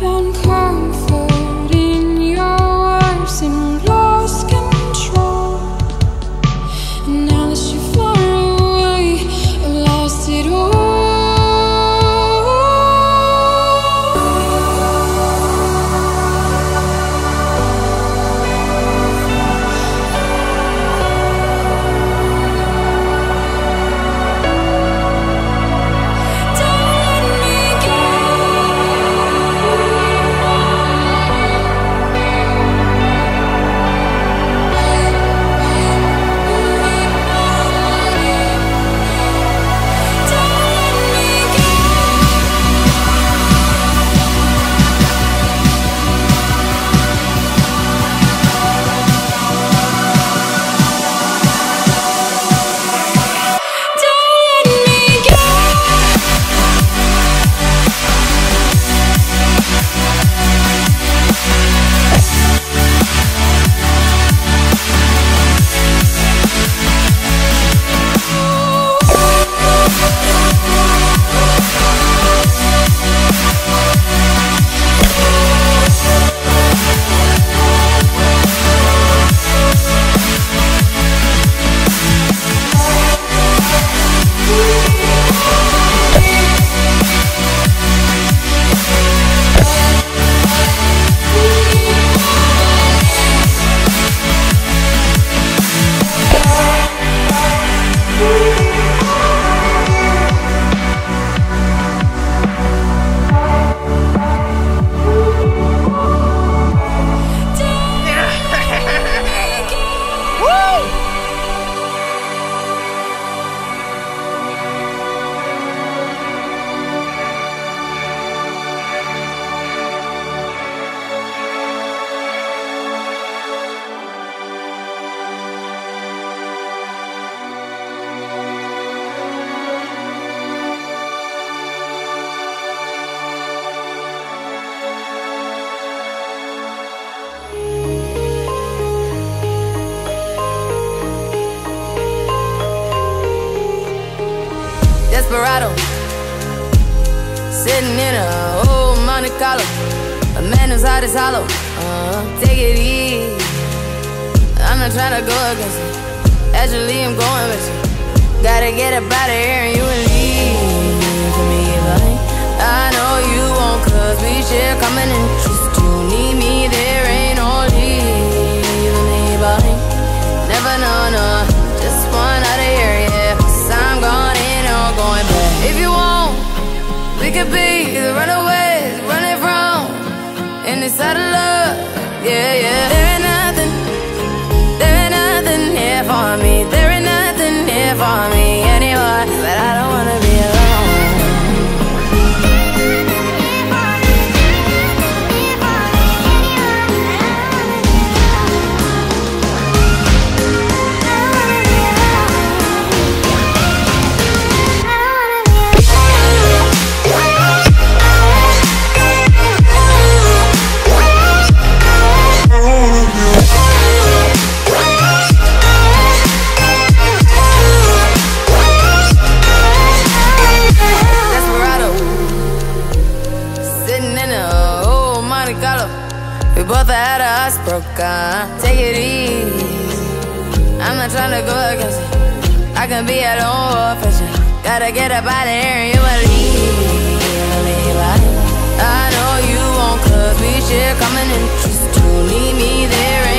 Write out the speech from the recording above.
found sitting in a old Monte Carlo. A man whose heart is hollow. Uh, take it easy. I'm not trying to go against it. Actually, I'm going with you. Gotta get up out of here and you will leave me, buddy. I know you won't, cause we share common interest. You need me, there ain't no leaving me, buddy. Never know, no. This out love. Yeah, yeah. we call. We both had our hearts broken. Take it easy. I'm not trying to go against you. I can be at home or fishing. Gotta get up out of here and you believe. believe I, know you won't cause me shit coming in. Just to leave me there.